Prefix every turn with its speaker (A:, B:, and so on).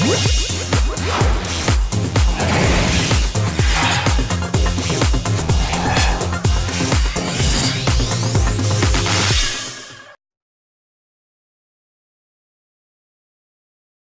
A: What?